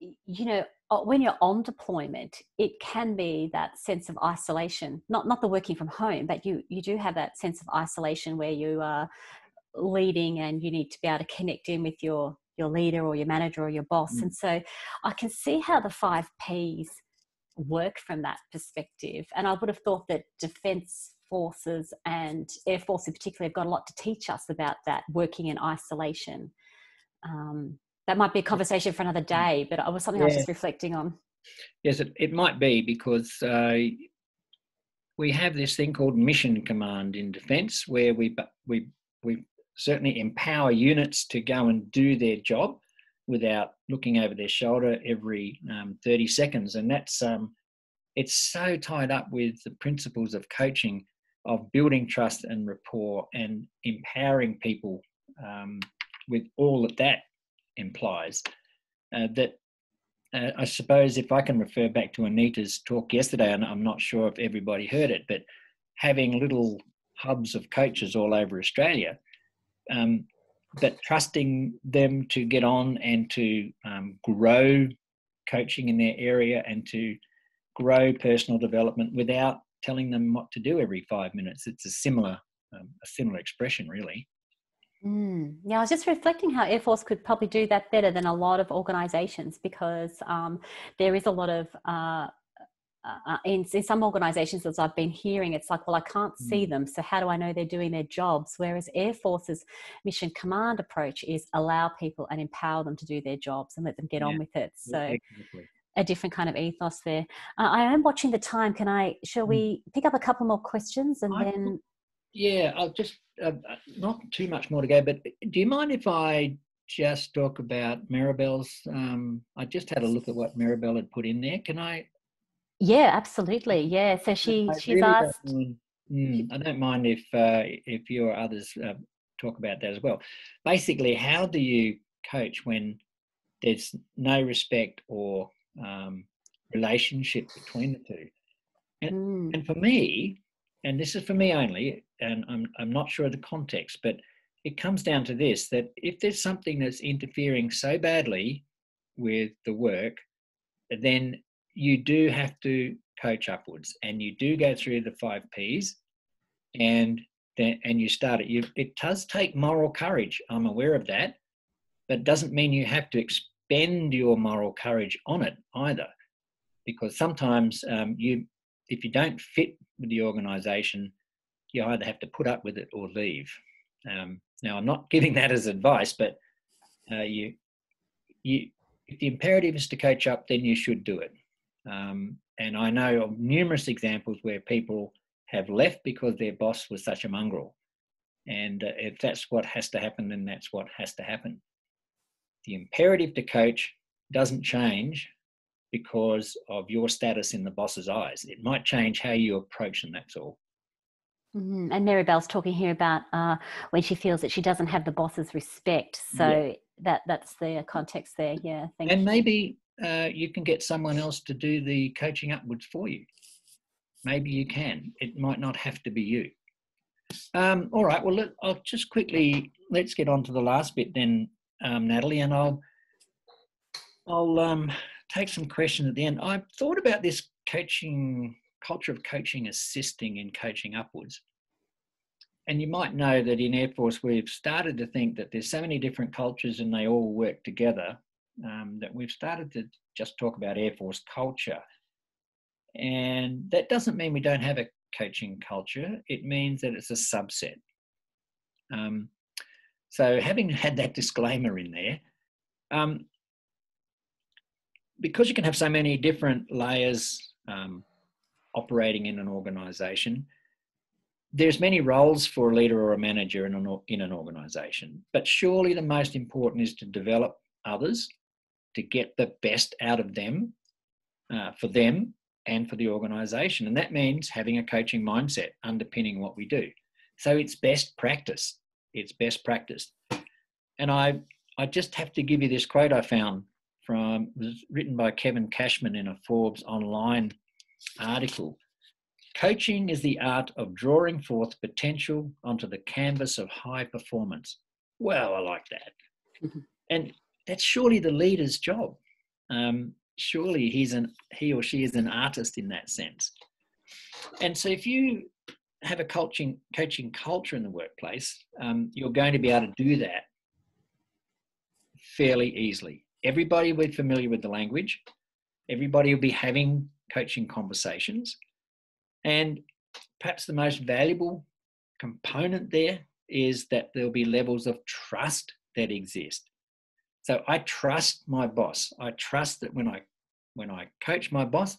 you know, when you're on deployment, it can be that sense of isolation. Not not the working from home, but you you do have that sense of isolation where you are leading and you need to be able to connect in with your your leader or your manager or your boss. Mm. And so, I can see how the five P's work from that perspective. And I would have thought that defense forces and Air Force in particular have got a lot to teach us about that working in isolation. Um, that might be a conversation for another day, but it was something yeah. I was just reflecting on. Yes, it, it might be because uh, we have this thing called mission command in defence, where we we we certainly empower units to go and do their job without looking over their shoulder every um, 30 seconds, and that's um, it's so tied up with the principles of coaching, of building trust and rapport, and empowering people um, with all that that implies. Uh, that uh, I suppose if I can refer back to Anita's talk yesterday, and I'm not sure if everybody heard it, but having little hubs of coaches all over Australia, um, but trusting them to get on and to um, grow coaching in their area and to grow personal development without telling them what to do every five minutes. It's a similar, um, a similar expression, really. Mm. Yeah, I was just reflecting how Air Force could probably do that better than a lot of organizations because um, there is a lot of, uh, uh, uh in, in some organizations, as I've been hearing, it's like, well, I can't see mm. them, so how do I know they're doing their jobs? Whereas Air Force's mission command approach is allow people and empower them to do their jobs and let them get yeah. on with it. So. Exactly a different kind of ethos there. Uh, I am watching the time. Can I? Shall mm. we pick up a couple more questions and I, then? Yeah, I'll just uh, not too much more to go, but do you mind if I just talk about Maribel's? Um, I just had a look at what Maribel had put in there. Can I? Yeah, absolutely. Yeah. So she I she's really asked. Don't mm, I don't mind if uh, if you or others uh, talk about that as well. Basically, how do you coach when there's no respect or um, relationship between the two? And, mm. and for me, and this is for me only, and I'm, I'm not sure of the context, but it comes down to this that if there's something that's interfering so badly with the work, then you do have to coach upwards and you do go through the five P's and then and you start it. You, it does take moral courage. I'm aware of that, but it doesn't mean you have to expend your moral courage on it either, because sometimes um, you, if you don't fit with the organisation, you either have to put up with it or leave. Um, now, I'm not giving that as advice, but uh, you, you, if the imperative is to coach up, then you should do it. Um, and I know of numerous examples where people have left because their boss was such a mongrel. And uh, if that's what has to happen, then that's what has to happen. The imperative to coach doesn't change because of your status in the boss's eyes. It might change how you approach them, that's all. Mm-hmm. And Maribel's talking here about uh, when she feels that she doesn't have the boss's respect. So yeah. that that's the context there. Yeah. and you. maybe uh, you can get someone else to do the coaching upwards for you. Maybe you can. It might not have to be you. Um, all right. Well, let, I'll just quickly let's get on to the last bit then, um, Natalie, and I'll I'll um, take some questions at the end. I've thought about this coaching culture of coaching assisting in coaching upwards. And you might know that in Air Force, we've started to think that there's so many different cultures and they all work together um, that we've started to just talk about Air Force culture. And that doesn't mean we don't have a coaching culture, it means that it's a subset. Um, so, having had that disclaimer in there, um, because you can have so many different layers um, operating in an organization, there's many roles for a leader or a manager in an, in an organization, but surely the most important is to develop others, to get the best out of them, uh, for them and for the organization. And that means having a coaching mindset underpinning what we do. So it's best practice. It's best practice. And I, I just have to give you this quote I found from, was written by Kevin Cashman in a Forbes online article. Coaching is the art of drawing forth potential onto the canvas of high performance. Well, I like that. And that's surely the leader's job. Um, surely he's an he or she is an artist in that sense. And so if you have a coaching coaching culture in the workplace, um, you're going to be able to do that fairly easily. Everybody will be familiar with the language. Everybody will be having coaching conversations. And perhaps the most valuable component there is that there'll be levels of trust that exist. So I trust my boss. I trust that when I when I coach my boss,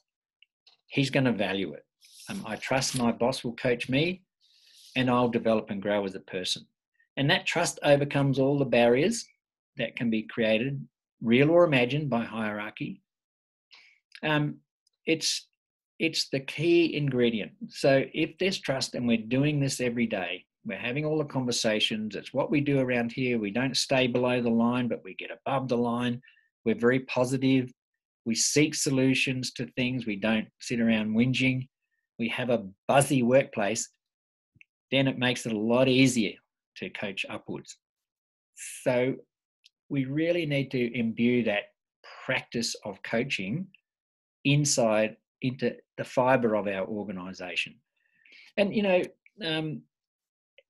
he's going to value it. Um, I trust my boss will coach me and I'll develop and grow as a person. And that trust overcomes all the barriers that can be created, real or imagined, by hierarchy. Um, it's it's the key ingredient. So if there's trust and we're doing this every day, we're having all the conversations, it's what we do around here. We don't stay below the line, but we get above the line. We're very positive. We seek solutions to things. We don't sit around whinging. We have a buzzy workplace. Then it makes it a lot easier to coach upwards. So we really need to imbue that practice of coaching inside into the fiber of our organization. And, you know, um,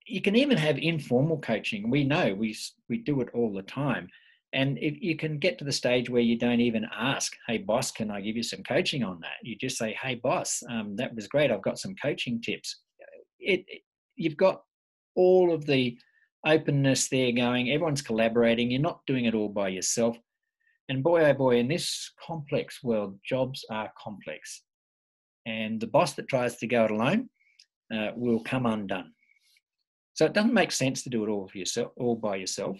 you can even have informal coaching. We know we, we do it all the time. And if you can get to the stage where you don't even ask, hey, boss, can I give you some coaching on that? You just say, hey, boss, um, that was great. I've got some coaching tips. It, it, you've got all of the openness there going. Everyone's collaborating. You're not doing it all by yourself. And boy, oh boy, in this complex world, jobs are complex. And the boss that tries to go it alone uh, will come undone. So it doesn't make sense to do it all for yourself, all by yourself.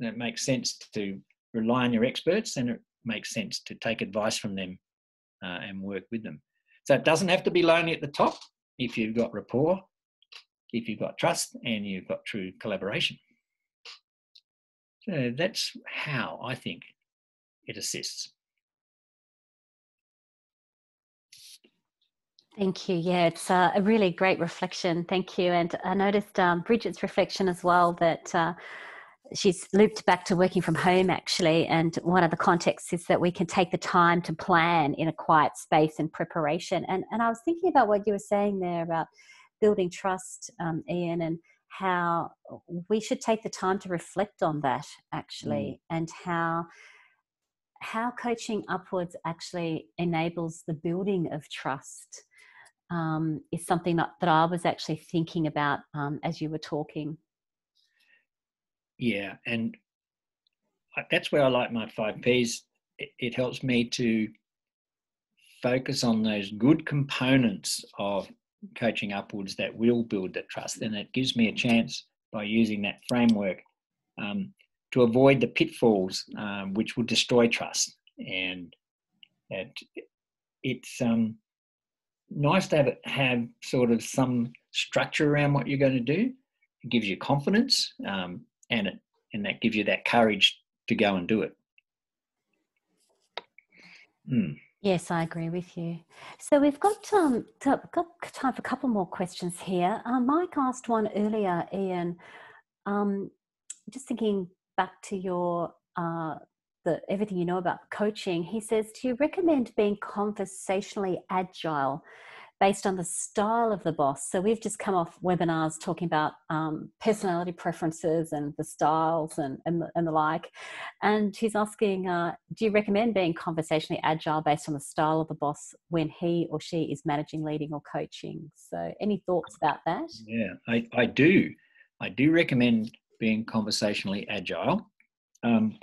And it makes sense to rely on your experts, and it makes sense to take advice from them uh, and work with them. So it doesn't have to be lonely at the top if you've got rapport, if you've got trust, and you've got true collaboration. So that's how I think it assists. Thank you. Yeah, it's a, a really great reflection. Thank you. And I noticed um, Bridget's reflection as well that uh, she's looped back to working from home actually. And one of the contexts is that we can take the time to plan in a quiet space and preparation. And, and I was thinking about what you were saying there about building trust, um, Ian, and how we should take the time to reflect on that actually, mm. and how how coaching upwards actually enables the building of trust um, is something that, that I was actually thinking about um, as you were talking. Yeah, and that's where I like my five P's. It, it helps me to focus on those good components of coaching upwards that will build that trust, and it gives me a chance by using that framework um, to avoid the pitfalls um, which will destroy trust. And it, it's um, nice to have have sort of some structure around what you're going to do. It gives you confidence, um, and it and that gives you that courage to go and do it. Mm. Yes, I agree with you. So we've got um, got time for a couple more questions here. Um, Mike asked one earlier, Ian. Um, just thinking back to your uh, the everything you know about coaching, he says, do you recommend being conversationally agile based on the style of the boss? So we've just come off webinars talking about um, personality preferences and the styles and, and, the, and the like. And he's asking, uh, do you recommend being conversationally agile based on the style of the boss when he or she is managing, leading, or coaching? So any thoughts about that? Yeah, I, I do. I do recommend being conversationally agile. Um,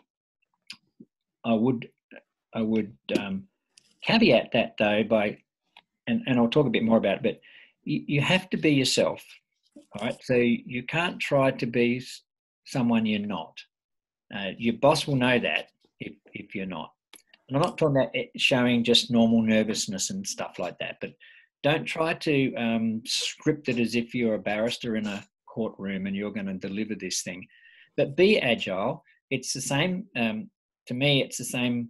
I would I would um, caveat that though by, and, and I'll talk a bit more about it, but you, you have to be yourself, right? So you can't try to be someone you're not. Uh, your boss will know that if, if you're not. And I'm not talking about showing just normal nervousness and stuff like that, but don't try to um, script it as if you're a barrister in a courtroom and you're going to deliver this thing. But be agile. It's the same um, to me, it's the same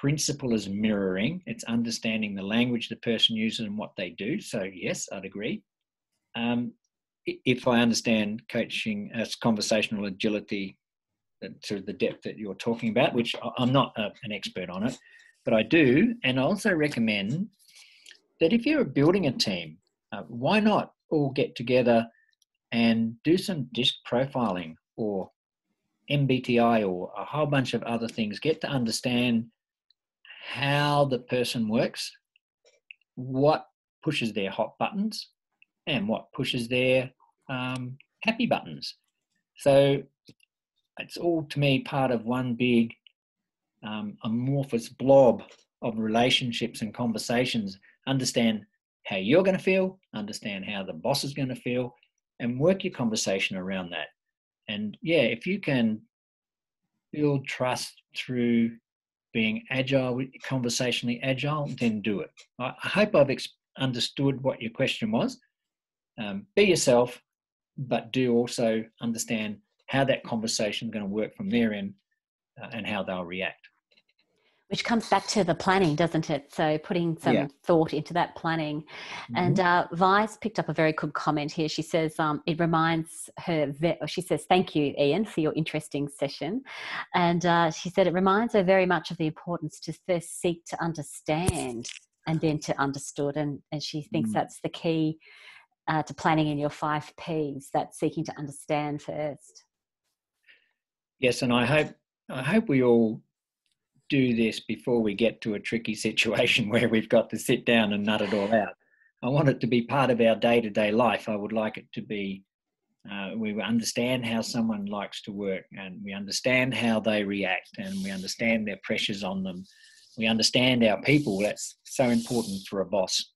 principle is mirroring. It's understanding the language the person uses and what they do. So, yes, I'd agree. Um, if I understand coaching as conversational agility uh, to the depth that you're talking about, which I'm not a, an expert on it, but I do. And I also recommend that if you're building a team, uh, why not all get together and do some disc profiling or MBTI or a whole bunch of other things, get to understand how the person works, what pushes their hot buttons, and what pushes their um, happy buttons. So it's all to me part of one big um, amorphous blob of relationships and conversations. Understand how you're going to feel, understand how the boss is going to feel, and work your conversation around that. And yeah, if you can build trust through being agile, conversationally agile, then do it. I, hope I've ex- understood what your question was. Um, be yourself, but do also understand how that conversation is going to work from their end uh, and how they'll react. Which comes back to the planning, doesn't it? So putting some yeah. thought into that planning. Mm-hmm. And uh, Vice picked up a very good comment here. She says um, it reminds her. she says, "Thank you, Ian, for your interesting session." And uh, she said it reminds her very much of the importance to first seek to understand and then to understood. And and she thinks mm. that's the key uh, to planning in your five P's. That seeking to understand first. Yes, and I hope I hope we all do this before we get to a tricky situation where we've got to sit down and nut it all out. I want it to be part of our day to day life. I would like it to be, uh, we understand how someone likes to work and we understand how they react and we understand their pressures on them. We understand our people. That's so important for a boss.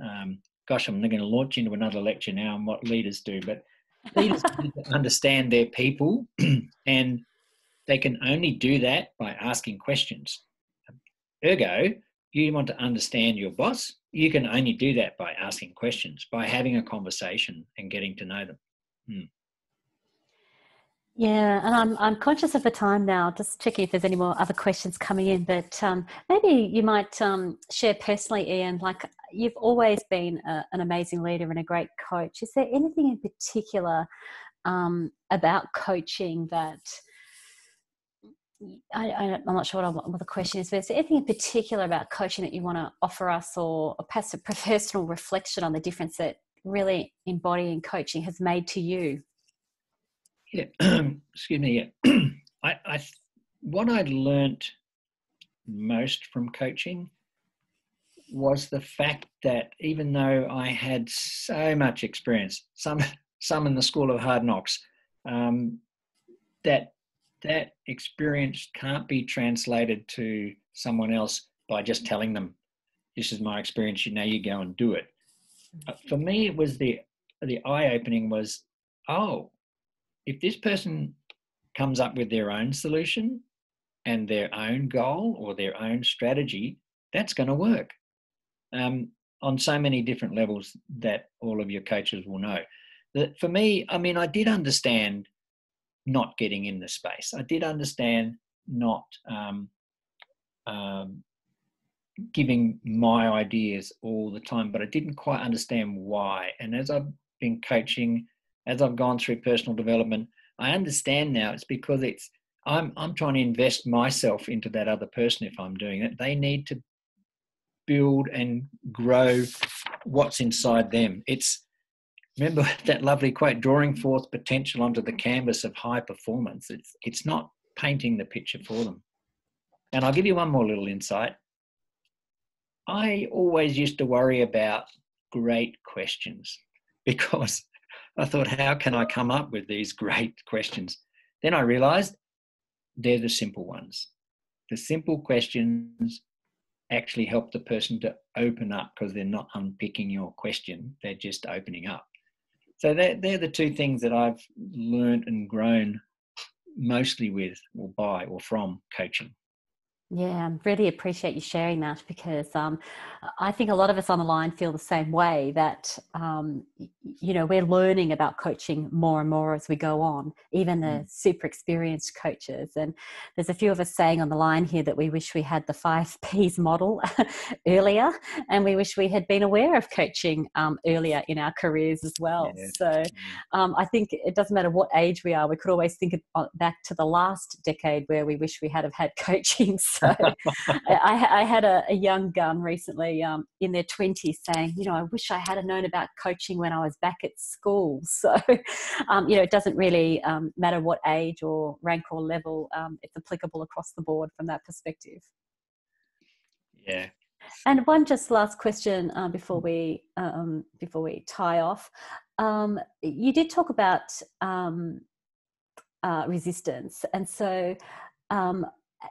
Um, gosh, I'm going to launch into another lecture now on what leaders do, but leaders understand their people and they can only do that by asking questions. Ergo, you want to understand your boss, you can only do that by asking questions, by having a conversation and getting to know them. Hmm. Yeah, and I'm I'm conscious of the time now. Just checking if there's any more other questions coming in. But um, maybe you might um, share personally, Ian. Like you've always been a, an amazing leader and a great coach. Is there anything in particular um, about coaching that I, am not sure what, what, the question is, but is there anything in particular about coaching that you want to offer us or perhaps a personal reflection on the difference that really embodying coaching has made to you? Yeah, excuse me. Yeah. I, I, what I learnt most from coaching was the fact that even though I had so much experience, some some in the school of hard knocks, um, that that experience can't be translated to someone else by just telling them, "This is my experience. You know, you go and do it." Uh, for me, it was the the eye opening was, oh, if this person comes up with their own solution and their own goal or their own strategy, that's going to work um, on so many different levels that all of your coaches will know. That for me, I mean, I did understand not getting in the space. I did understand not um, um, giving my ideas all the time, but I didn't quite understand why. And as I've been coaching, as I've gone through personal development, I understand now it's because it's I'm I'm trying to invest myself into that other person if I'm doing it. They need to build and grow what's inside them. It's remember that lovely quote drawing forth potential onto the canvas of high performance. It's it's not painting the picture for them. And i'll give you one more little insight. I always used to worry about great questions because i thought how can i come up with these great questions? Then i realized they're the simple ones. The simple questions actually help the person to open up because they're not unpicking your question they're just opening up so they're, they're the two things that I've learned and grown mostly with or by or from coaching. Yeah, I really appreciate you sharing that because um, I think a lot of us on the line feel the same way that, um, you know, we're learning about coaching more and more as we go on, even the mm. super experienced coaches. And there's a few of us saying on the line here that we wish we had the five P's model earlier and we wish we had been aware of coaching um, earlier in our careers as well. Yeah. So mm. um, I think it doesn't matter what age we are, we could always think back to the last decade where we wish we had have had coaching so I, I, had a, a, young gun recently um, in their 20s saying, you know, I wish I had known about coaching when I was back at school. So, um, you know, it doesn't really um, matter what age or rank or level, um, it's applicable across the board from that perspective. Yeah. And one just last question uh, before we um, before we tie off. Um, you did talk about uh, resistance, and so um,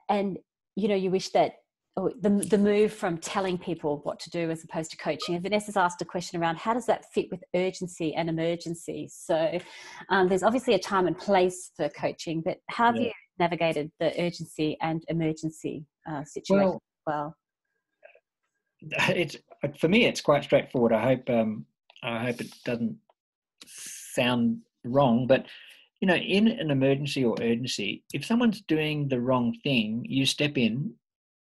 and you know you wish that oh, the, the move from telling people what to do as opposed to coaching. And Vanessa's asked a question around how does that fit with urgency and emergency? So um, there's obviously a time and place for coaching, but how have yeah. you navigated the urgency and emergency uh, situation well, well? It's for me. It's quite straightforward. I hope. Um, I hope it doesn't sound wrong, but you know, in an emergency or urgency, if someone's doing the wrong thing, you step in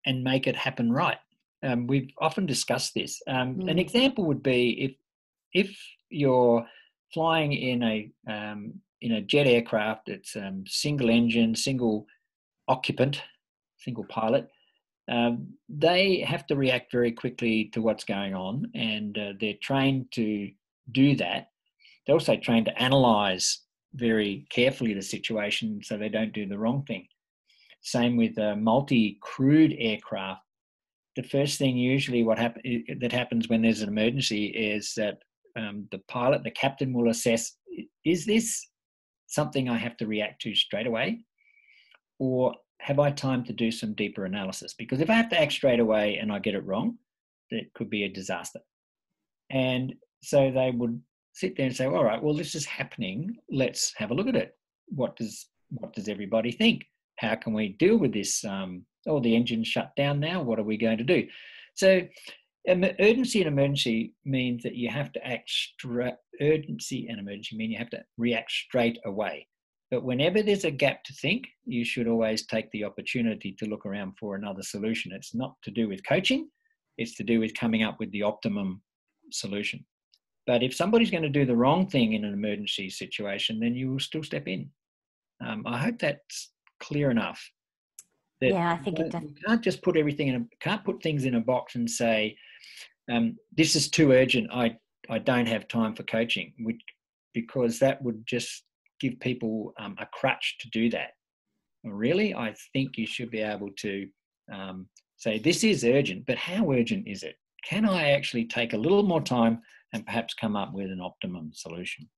and make it happen right. Um, we've often discussed this. Um, mm. An example would be if if you're flying in a um, in a jet aircraft, it's um, single engine, single occupant, single pilot. Um, they have to react very quickly to what's going on, and uh, they're trained to do that. They're also trained to analyze very carefully the situation so they don't do the wrong thing. Same with a multi-crewed aircraft. The first thing usually what happen, that happens when there's an emergency is that um, the pilot, the captain will assess, is this something I have to react to straight away? Or have I time to do some deeper analysis? Because if I have to act straight away and I get it wrong, it could be a disaster. And so they would sit there and say, all right, well, this is happening. Let's have a look at it. What does what does everybody think? How can we deal with this? Um, oh, the engine's shut down now. What are we going to do? So, urgency and emergency means that you have to act straight. Urgency and emergency mean you have to react straight away. But whenever there's a gap to think, you should always take the opportunity to look around for another solution. It's not to do with coaching, it's to do with coming up with the optimum solution. But if somebody's going to do the wrong thing in an emergency situation, then you will still step in. Um, I hope that's clear enough. That yeah, I think you, it you can't just put everything in a can't put things in a box and say, um, "This is too urgent. I I don't have time for coaching," which, because that would just give people um, a crutch to do that. Really, I think you should be able to um, say, "This is urgent, but how urgent is it? Can I actually take a little more time and perhaps come up with an optimum solution.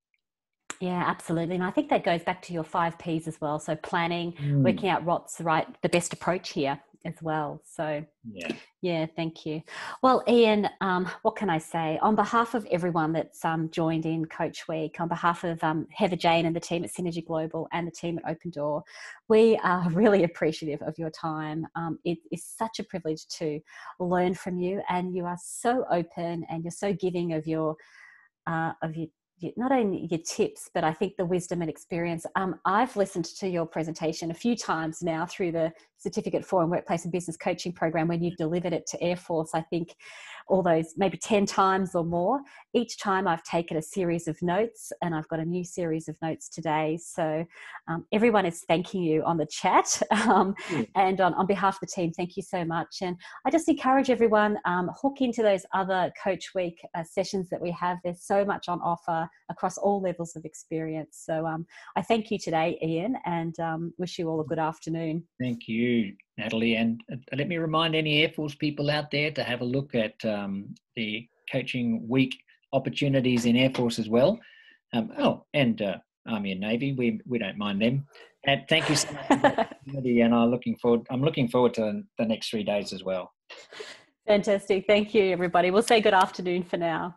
Yeah, absolutely. And I think that goes back to your five P's as well. So planning, mm. working out what's the right, the best approach here as well. So yeah, yeah, thank you. Well, Ian, um, what can I say? On behalf of everyone that's um, joined in Coach Week, on behalf of um, Heather Jane and the team at Synergy Global and the team at Open Door, we are really appreciative of your time. Um, it is such a privilege to learn from you, and you are so open and you're so giving of your uh, of your not only your tips, but I think the wisdom and experience. Um, I've listened to your presentation a few times now through the certificate for and workplace and business coaching program when you've delivered it to Air Force. I think all those maybe 10 times or more. Each time I've taken a series of notes and I've got a new series of notes today. So um, everyone is thanking you on the chat. Um, And on, on, behalf of the team, thank you so much. And I just encourage everyone, um, hook into those other Coach Week uh, sessions that we have. There's so much on offer across all levels of experience. So um, I thank you today, Ian, and um, wish you all a good afternoon. Thank you. Natalie. And uh, let me remind any Air Force people out there to have a look at um, the coaching week opportunities in Air Force as well. Um, oh, and uh, Army and Navy, we, we don't mind them. And thank you so much for the. And I'm looking forward. I'm looking forward to the next three days as well. Fantastic. Thank you, everybody. We'll say good afternoon for now.